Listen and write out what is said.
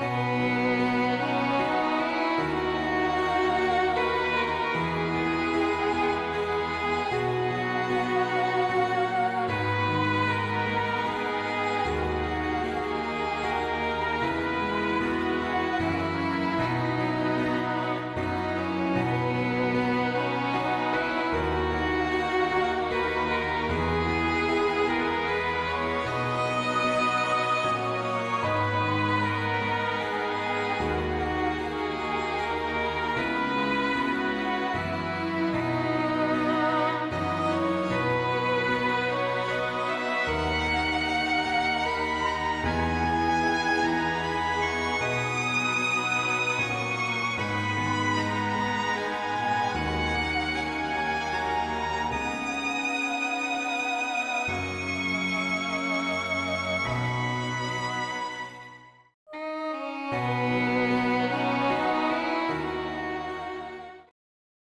Bye.